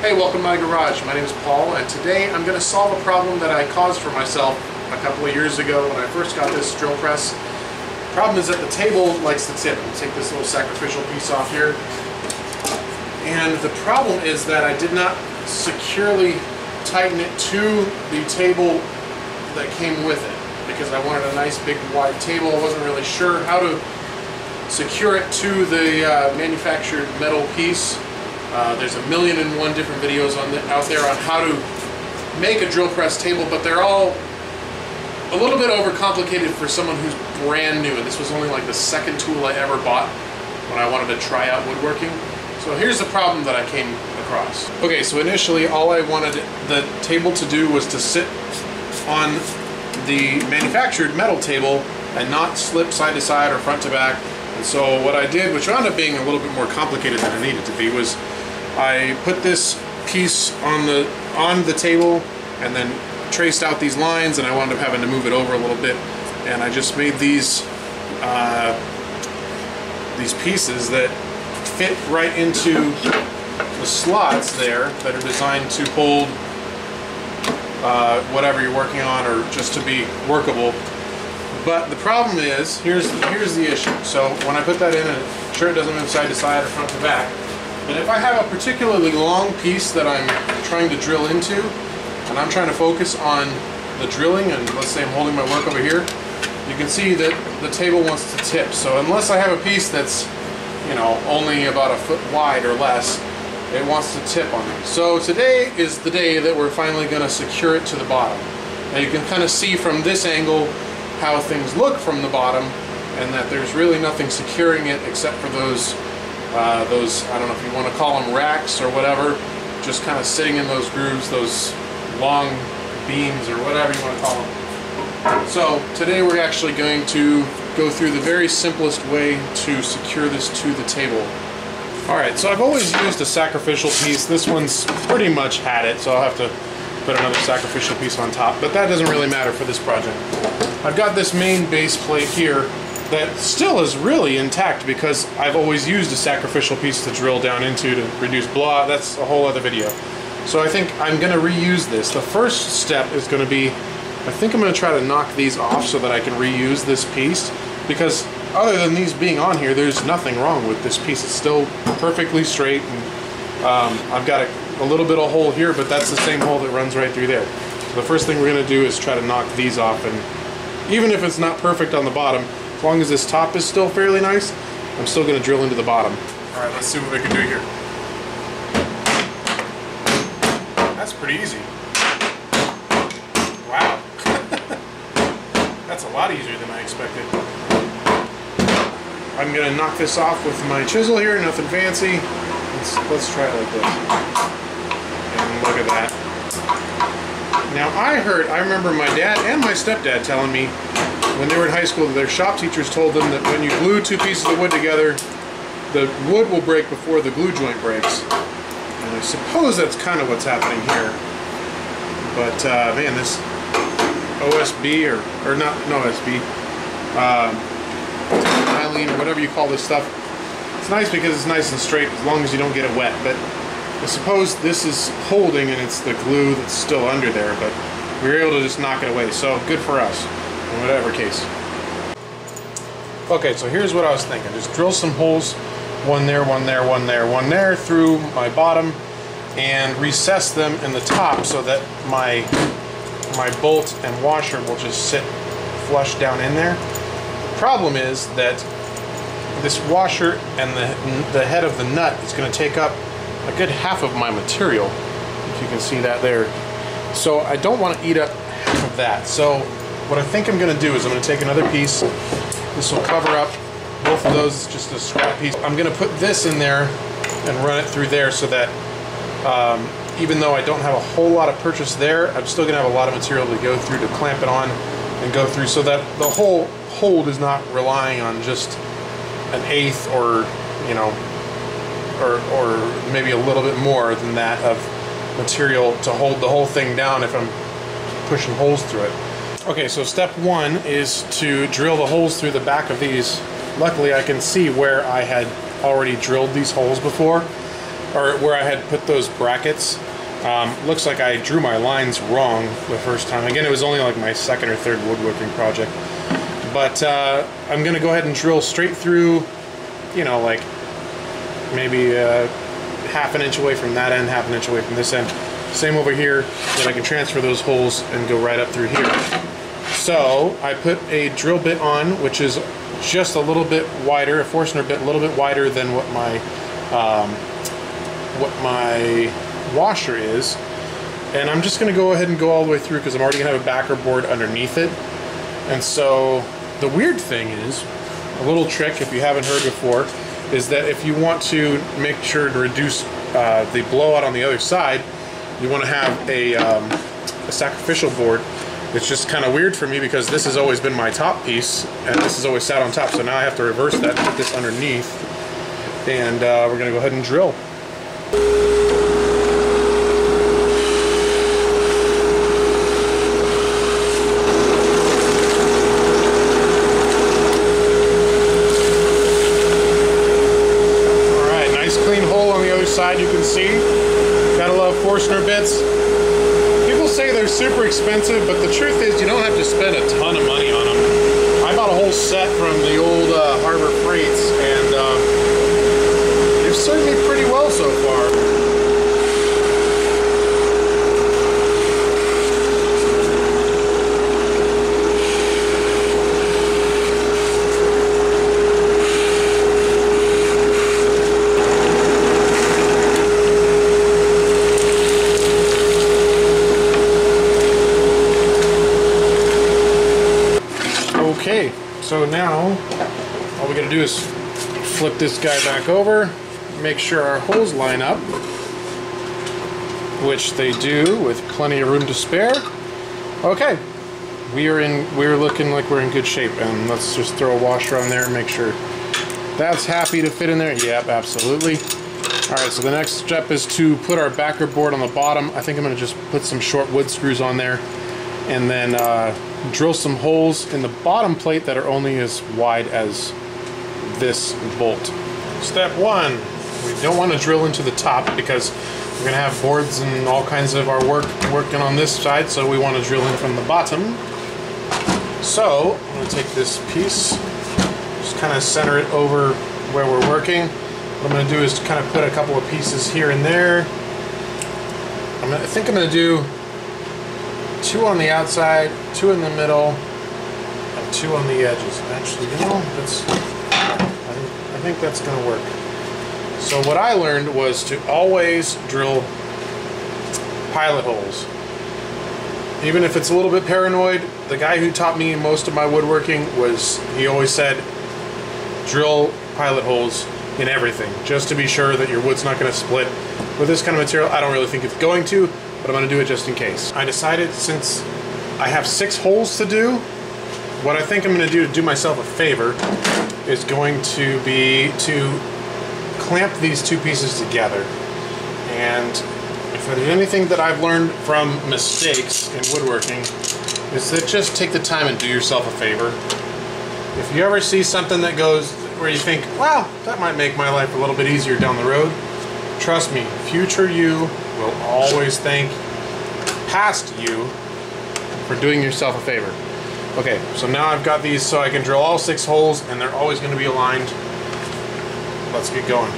Hey, welcome to my garage. My name is Paul, and today I'm going to solve a problem that I caused for myself a couple of years ago when I first got this drill press. The problem is that the table likes to tip. I'll take this little sacrificial piece off here. And the problem is that I did not securely tighten it to the table that came with it because I wanted a nice big wide table. I wasn't really sure how to secure it to the uh, manufactured metal piece. Uh, there's a million and one different videos on the, out there on how to make a drill press table, but they're all a little bit overcomplicated for someone who's brand new. And this was only like the second tool I ever bought when I wanted to try out woodworking. So here's the problem that I came across. Okay, so initially all I wanted the table to do was to sit on the manufactured metal table and not slip side to side or front to back. And so what I did, which wound up being a little bit more complicated than it needed to be, was I put this piece on the on the table and then traced out these lines and I wound up having to move it over a little bit. And I just made these uh, these pieces that fit right into the slots there that are designed to hold uh, whatever you're working on or just to be workable. But the problem is here's here's the issue. So when I put that in and sure it doesn't move side to side or front to back and if I have a particularly long piece that I'm trying to drill into, and I'm trying to focus on the drilling, and let's say I'm holding my work over here, you can see that the table wants to tip. So unless I have a piece that's, you know, only about a foot wide or less, it wants to tip on me. So today is the day that we're finally going to secure it to the bottom. Now you can kind of see from this angle how things look from the bottom, and that there's really nothing securing it except for those uh, those, I don't know if you want to call them racks or whatever, just kind of sitting in those grooves, those long beams or whatever you want to call them. So today we're actually going to go through the very simplest way to secure this to the table. Alright, so I've always used a sacrificial piece. This one's pretty much had it, so I'll have to put another sacrificial piece on top, but that doesn't really matter for this project. I've got this main base plate here that still is really intact because I've always used a sacrificial piece to drill down into to reduce blah. That's a whole other video. So I think I'm going to reuse this. The first step is going to be, I think I'm going to try to knock these off so that I can reuse this piece because other than these being on here, there's nothing wrong with this piece. It's still perfectly straight and um, I've got a, a little bit of hole here, but that's the same hole that runs right through there. So the first thing we're going to do is try to knock these off and even if it's not perfect on the bottom, as long as this top is still fairly nice, I'm still going to drill into the bottom. All right, let's see what we can do here. That's pretty easy. Wow. That's a lot easier than I expected. I'm going to knock this off with my chisel here, nothing fancy. Let's, let's try it like this. And look at that. Now I heard, I remember my dad and my stepdad telling me when they were in high school, their shop teachers told them that when you glue two pieces of wood together, the wood will break before the glue joint breaks. And I suppose that's kind of what's happening here. But uh, man, this OSB or or not no OSB, um, or whatever you call this stuff, it's nice because it's nice and straight as long as you don't get it wet. But I suppose this is holding and it's the glue that's still under there. But we were able to just knock it away, so good for us in whatever case. Okay, so here's what I was thinking. Just drill some holes, one there, one there, one there, one there, through my bottom, and recess them in the top so that my my bolt and washer will just sit flush down in there. The problem is that this washer and the, the head of the nut is going to take up a good half of my material, if you can see that there. So I don't want to eat up half of that. So what I think I'm going to do is I'm going to take another piece. This will cover up both of those, just a scrap piece. I'm going to put this in there and run it through there so that um, even though I don't have a whole lot of purchase there, I'm still going to have a lot of material to go through to clamp it on and go through so that the whole hold is not relying on just an eighth or, you know, or, or maybe a little bit more than that of material to hold the whole thing down if I'm pushing holes through it. Okay, so step one is to drill the holes through the back of these. Luckily, I can see where I had already drilled these holes before. or where I had put those brackets. Um, looks like I drew my lines wrong the first time. Again, it was only like my second or third woodworking project. But uh, I'm gonna go ahead and drill straight through, you know, like maybe uh, half an inch away from that end, half an inch away from this end. Same over here, then I can transfer those holes and go right up through here. So I put a drill bit on, which is just a little bit wider, a Forstner bit a little bit wider than what my um, what my washer is. And I'm just gonna go ahead and go all the way through because I'm already gonna have a backer board underneath it. And so the weird thing is, a little trick if you haven't heard before, is that if you want to make sure to reduce uh, the blowout on the other side, you want to have a, um, a sacrificial board. It's just kind of weird for me because this has always been my top piece and this has always sat on top. So now I have to reverse that and put this underneath. And uh, we're going to go ahead and drill. All right, nice clean hole on the other side you can see. Gotta love Forstner bits. Super expensive, but the truth is you don't have to spend a ton of money on them. I bought a whole set from the old uh, Harbor Freights, and uh, they've served me pretty well so far. Okay, so now all we gotta do is flip this guy back over, make sure our holes line up, which they do with plenty of room to spare. Okay, we are in, we're looking like we're in good shape and let's just throw a washer on there and make sure that's happy to fit in there. Yep, absolutely. All right, so the next step is to put our backer board on the bottom. I think I'm gonna just put some short wood screws on there and then uh, drill some holes in the bottom plate that are only as wide as this bolt. Step one, we don't want to drill into the top because we're going to have boards and all kinds of our work working on this side, so we want to drill in from the bottom. So, I'm going to take this piece, just kind of center it over where we're working. What I'm going to do is kind of put a couple of pieces here and there. I'm gonna, I think I'm going to do two on the outside, two in the middle, and two on the edges. Actually, you know, that's, I, I think that's going to work. So what I learned was to always drill pilot holes. Even if it's a little bit paranoid, the guy who taught me most of my woodworking was, he always said, drill pilot holes in everything, just to be sure that your wood's not going to split. With this kind of material, I don't really think it's going to, but I'm going to do it just in case. I decided since I have six holes to do, what I think I'm going to do to do myself a favor is going to be to clamp these two pieces together. And if there's anything that I've learned from mistakes in woodworking, is that just take the time and do yourself a favor. If you ever see something that goes where you think, wow, that might make my life a little bit easier down the road, trust me, future you will always thank past you for doing yourself a favor. Okay, so now I've got these so I can drill all six holes and they're always going to be aligned. Let's get going.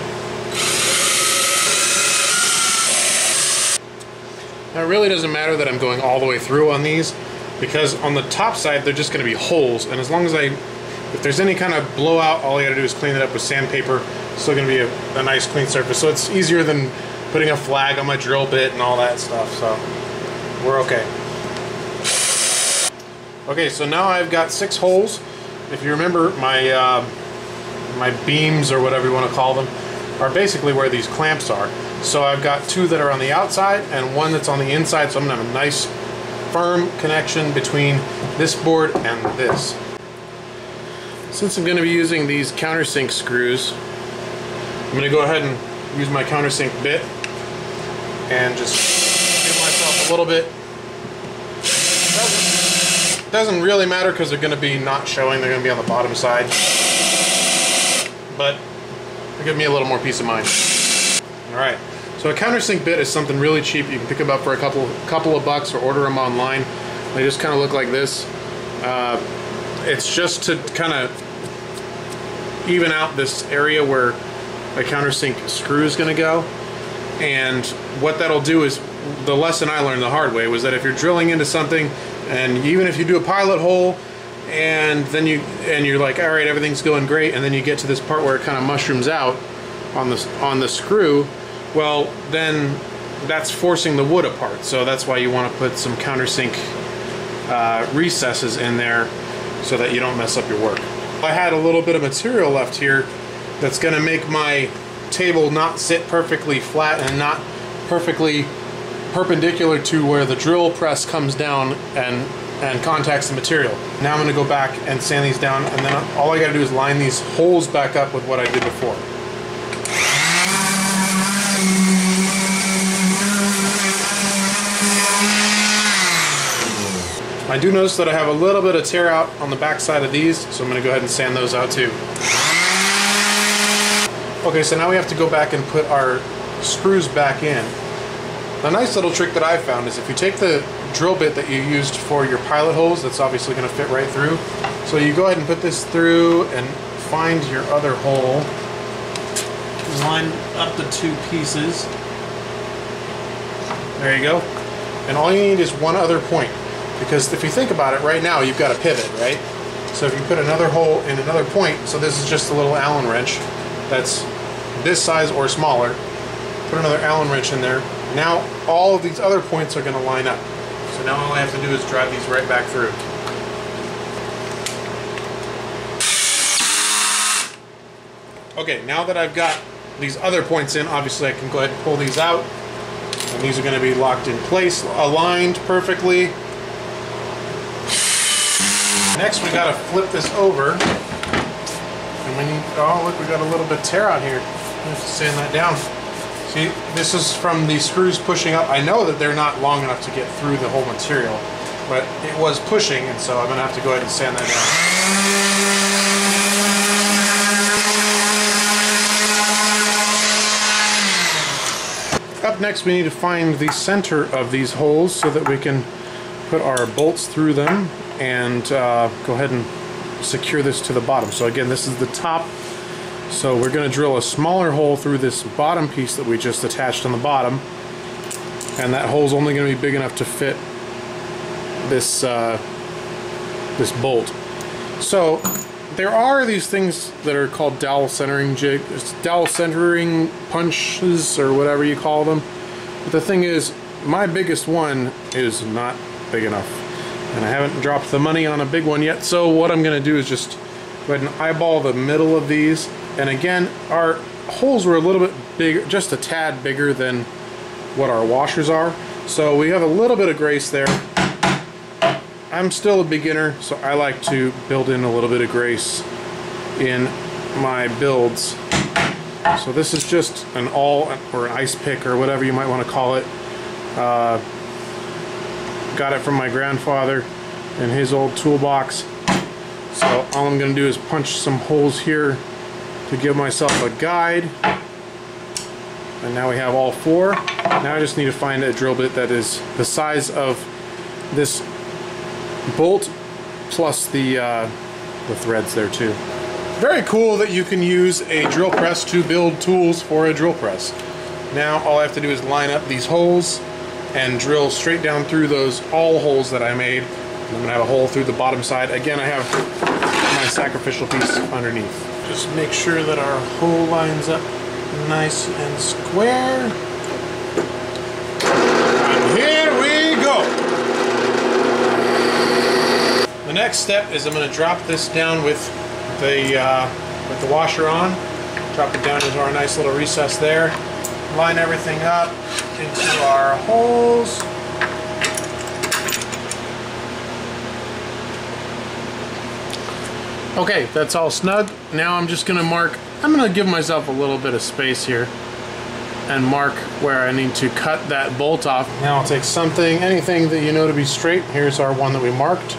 Now it really doesn't matter that I'm going all the way through on these because on the top side they're just going to be holes and as long as I, if there's any kind of blowout, all I got to do is clean it up with sandpaper. It's still going to be a, a nice clean surface. So it's easier than putting a flag on my drill bit and all that stuff. So we're okay. Okay, so now I've got six holes. If you remember, my uh, my beams or whatever you want to call them are basically where these clamps are. So I've got two that are on the outside and one that's on the inside. So I'm gonna have a nice firm connection between this board and this. Since I'm gonna be using these countersink screws, I'm gonna go ahead and use my countersink bit and just give myself a little bit. Doesn't, doesn't really matter because they're going to be not showing. They're going to be on the bottom side. But they give me a little more peace of mind. All right. So a countersink bit is something really cheap. You can pick them up for a couple couple of bucks or order them online. They just kind of look like this. Uh, it's just to kind of even out this area where a countersink screw is going to go. And what that'll do is the lesson I learned the hard way was that if you're drilling into something and even if you do a pilot hole and then you and you're like all right everything's going great and then you get to this part where it kind of mushrooms out on the on the screw well then that's forcing the wood apart. So that's why you want to put some countersink uh, recesses in there so that you don't mess up your work. I had a little bit of material left here that's going to make my table not sit perfectly flat and not perfectly perpendicular to where the drill press comes down and and contacts the material. Now I'm going to go back and sand these down and then all I got to do is line these holes back up with what I did before. I do notice that I have a little bit of tear out on the back side of these, so I'm going to go ahead and sand those out too. Okay, so now we have to go back and put our screws back in. The nice little trick that I found is if you take the drill bit that you used for your pilot holes, that's obviously going to fit right through. So you go ahead and put this through and find your other hole. Line up the two pieces. There you go. And all you need is one other point. Because if you think about it, right now you've got a pivot, right? So if you put another hole in another point, so this is just a little Allen wrench that's this size or smaller, put another Allen wrench in there, now all of these other points are going to line up. So now all I have to do is drive these right back through. Okay, now that I've got these other points in, obviously I can go ahead and pull these out. And these are going to be locked in place, aligned perfectly. Next we got to flip this over. And we need, oh look, we got a little bit tear out here. To sand that down. See, this is from the screws pushing up. I know that they're not long enough to get through the whole material, but it was pushing, and so I'm going to have to go ahead and sand that down. Up next, we need to find the center of these holes so that we can put our bolts through them and uh, go ahead and secure this to the bottom. So again, this is the top so we're going to drill a smaller hole through this bottom piece that we just attached on the bottom. And that hole's only going to be big enough to fit this, uh, this bolt. So there are these things that are called dowel centering jig, dowel centering punches or whatever you call them. But the thing is, my biggest one is not big enough. And I haven't dropped the money on a big one yet, so what I'm going to do is just go ahead and eyeball the middle of these and again, our holes were a little bit bigger, just a tad bigger than what our washers are. So we have a little bit of grace there. I'm still a beginner, so I like to build in a little bit of grace in my builds. So this is just an awl or an ice pick or whatever you might want to call it. Uh, got it from my grandfather in his old toolbox. So all I'm going to do is punch some holes here to give myself a guide. And now we have all four. Now I just need to find a drill bit that is the size of this bolt plus the, uh, the threads there too. Very cool that you can use a drill press to build tools for a drill press. Now awl I have to do is line up these holes and drill straight down through those all holes that I made. I'm to have a hole through the bottom side. Again, I have my sacrificial piece underneath. Just make sure that our hole lines up nice and square. And here we go. The next step is I'm going to drop this down with the uh, with the washer on. Drop it down into our nice little recess there. Line everything up into our holes. Okay, that's all snug. Now I'm just gonna mark, I'm gonna give myself a little bit of space here and mark where I need to cut that bolt off. Now I'll take something, anything that you know to be straight. Here's our one that we marked.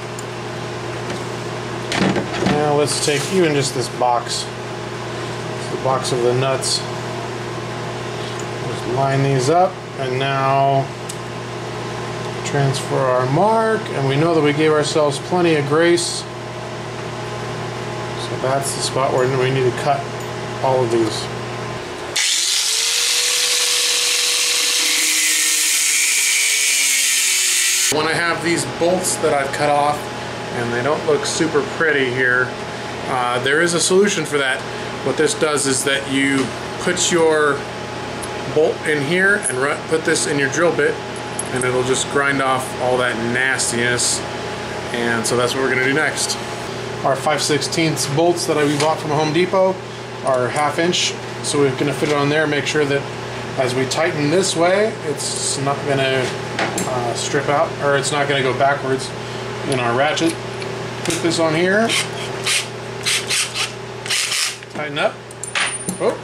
Now let's take even just this box. It's the box of the nuts. Just line these up and now transfer our mark and we know that we gave ourselves plenty of grace that's the spot where we need to cut all of these. When I have these bolts that I've cut off and they don't look super pretty here uh, there is a solution for that. What this does is that you put your bolt in here and put this in your drill bit and it'll just grind off all that nastiness. And so that's what we're going to do next. Our 5 16 bolts that we bought from Home Depot are half inch so we're going to fit it on there make sure that as we tighten this way it's not going to uh, strip out or it's not going to go backwards in our ratchet. Put this on here tighten up. Oh,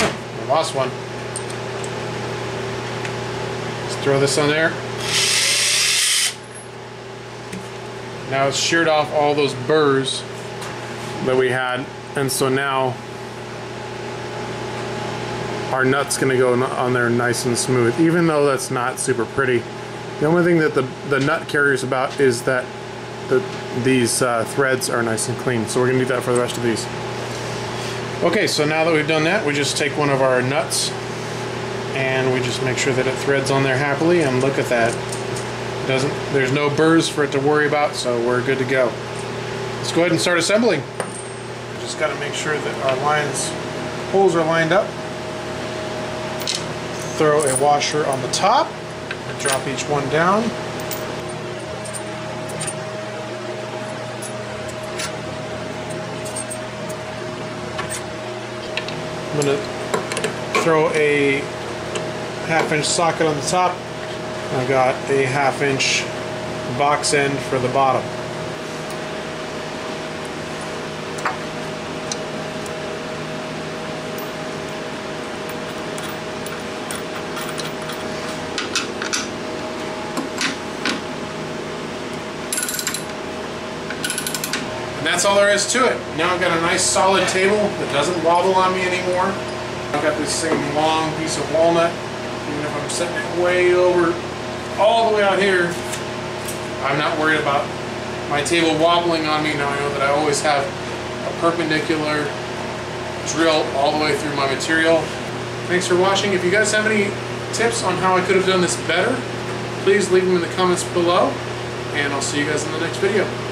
I lost one. Let's throw this on there. Now it's sheared off all those burrs that we had, and so now our nut's gonna go on there nice and smooth, even though that's not super pretty. The only thing that the, the nut cares about is that the, these uh, threads are nice and clean. So we're gonna do that for the rest of these. Okay, so now that we've done that, we just take one of our nuts and we just make sure that it threads on there happily and look at that. Doesn't there's no burrs for it to worry about, so we're good to go. Let's go ahead and start assembling. Just got to make sure that our lines holes are lined up. Throw a washer on the top and drop each one down. I'm going to throw a half inch socket on the top. I got a half inch box end for the bottom. And that's all there is to it. Now I've got a nice solid table that doesn't wobble on me anymore. I've got this same long piece of walnut. Even if I'm setting it way over, all the way out here, I'm not worried about my table wobbling on me. Now I know that I always have a perpendicular drill all the way through my material. Thanks for watching. If you guys have any tips on how I could have done this better, please leave them in the comments below. And I'll see you guys in the next video.